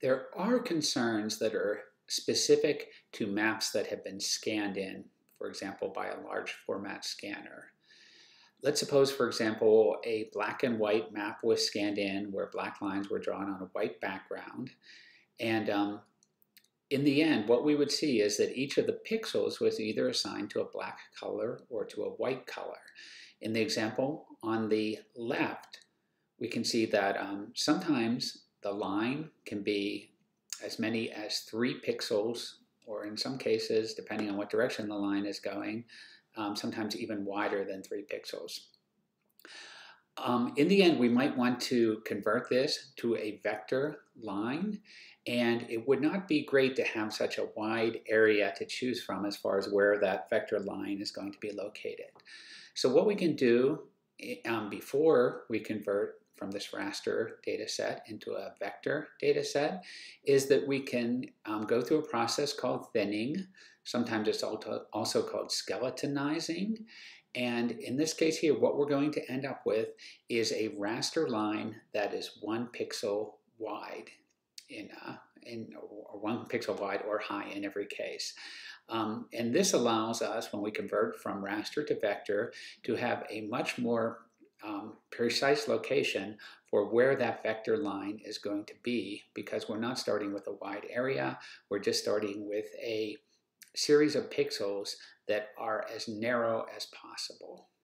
There are concerns that are specific to maps that have been scanned in, for example, by a large format scanner. Let's suppose, for example, a black and white map was scanned in where black lines were drawn on a white background. And um, in the end, what we would see is that each of the pixels was either assigned to a black color or to a white color. In the example on the left, we can see that um, sometimes the line can be as many as three pixels, or in some cases, depending on what direction the line is going, um, sometimes even wider than three pixels. Um, in the end, we might want to convert this to a vector line, and it would not be great to have such a wide area to choose from as far as where that vector line is going to be located. So what we can do um, before we convert from this raster data set into a vector data set is that we can um, go through a process called thinning. Sometimes it's also called skeletonizing. And in this case here, what we're going to end up with is a raster line that is one pixel wide in, uh, in or one pixel wide or high in every case. Um, and this allows us, when we convert from raster to vector, to have a much more um, precise location for where that vector line is going to be because we're not starting with a wide area, we're just starting with a series of pixels that are as narrow as possible.